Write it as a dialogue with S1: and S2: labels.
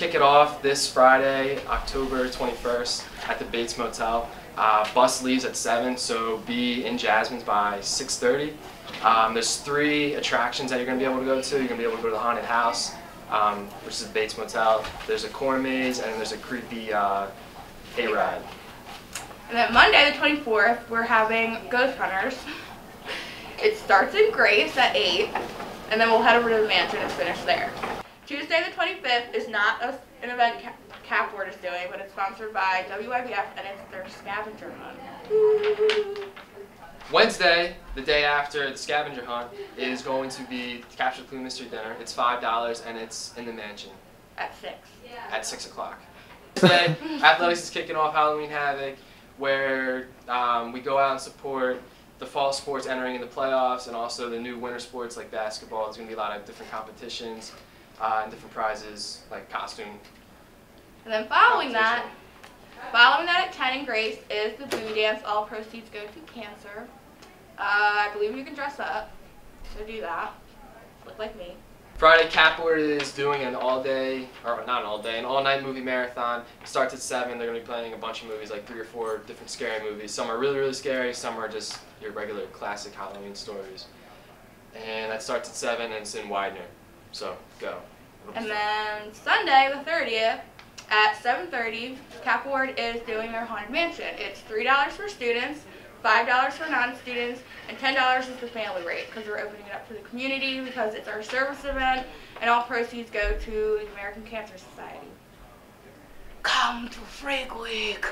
S1: kick it off this Friday, October 21st, at the Bates Motel. Uh, bus leaves at 7, so be in Jazzman's by 6.30. Um, there's three attractions that you're going to be able to go to. You're going to be able to go to the Haunted House, um, which is the Bates Motel. There's a corn maze, and there's a creepy uh, hayride.
S2: And then Monday the 24th, we're having Ghost Hunters. It starts in Grace at 8, and then we'll head over to the mansion and finish there. Tuesday the 25th is not a, an event Cap, Capward is doing, but it's sponsored by WYBF, and it's their scavenger hunt.
S1: Wednesday, the day after the scavenger hunt, is going to be Capture the Clue Mystery Dinner. It's $5, and it's in the mansion
S2: At 6. Yeah.
S1: at 6 o'clock. Today, Athletics is kicking off Halloween Havoc, where um, we go out and support the fall sports entering in the playoffs and also the new winter sports like basketball. There's going to be a lot of different competitions uh, and different prizes like costume.
S2: And then following that, following that at 10 in Grace is the booty dance. All proceeds go to cancer. Uh, I believe you can dress up, so do that. Look like me.
S1: Friday, CAP Board is doing an all-day, or not an all-day, an all-night movie marathon. It starts at 7. They're going to be playing a bunch of movies, like three or four different scary movies. Some are really, really scary. Some are just your regular classic Halloween stories. And that starts at 7, and it's in Widener. So, go.
S2: And then Sunday, the 30th, at 7.30, CAP Board is doing their Haunted Mansion. It's $3 for students, $5 for non-students, and $10 is the family rate because we're opening it up to the community because it's our service event, and all proceeds go to the American Cancer Society. Come to Freak Week!